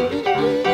Música